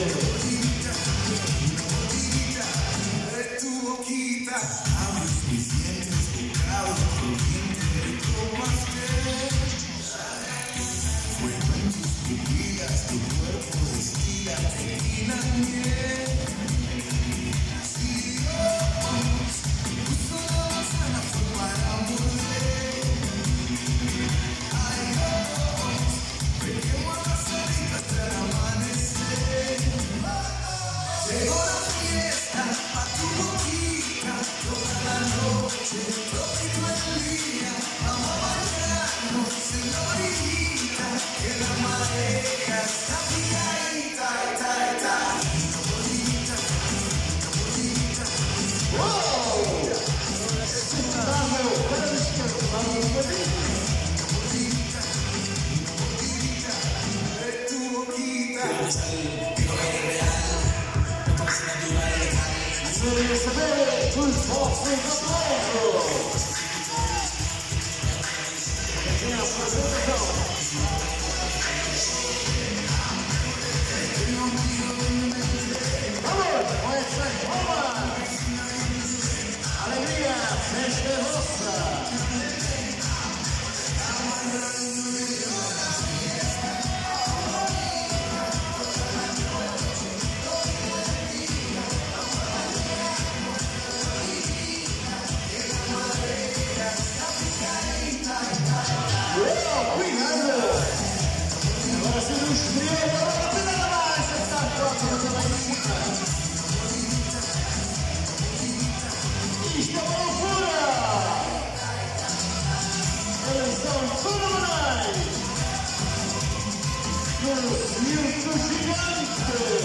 Radio Deve applauso. Newton Gigante!